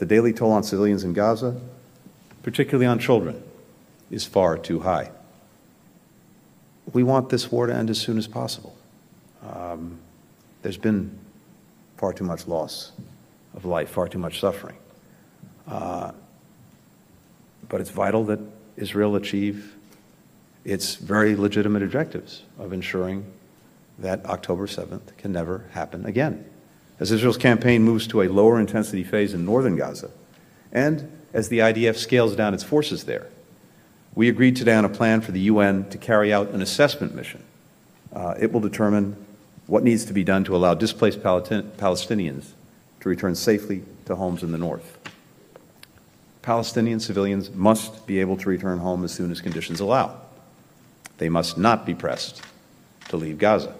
the daily toll on civilians in Gaza, particularly on children, is far too high. We want this war to end as soon as possible. Um, there's been far too much loss of life, far too much suffering. Uh, but it's vital that Israel achieve its very legitimate objectives of ensuring that October 7th can never happen again. As Israel's campaign moves to a lower intensity phase in northern Gaza, and as the IDF scales down its forces there, we agreed today on a plan for the UN to carry out an assessment mission. Uh, it will determine what needs to be done to allow displaced Palestinians to return safely to homes in the north. Palestinian civilians must be able to return home as soon as conditions allow. They must not be pressed to leave Gaza.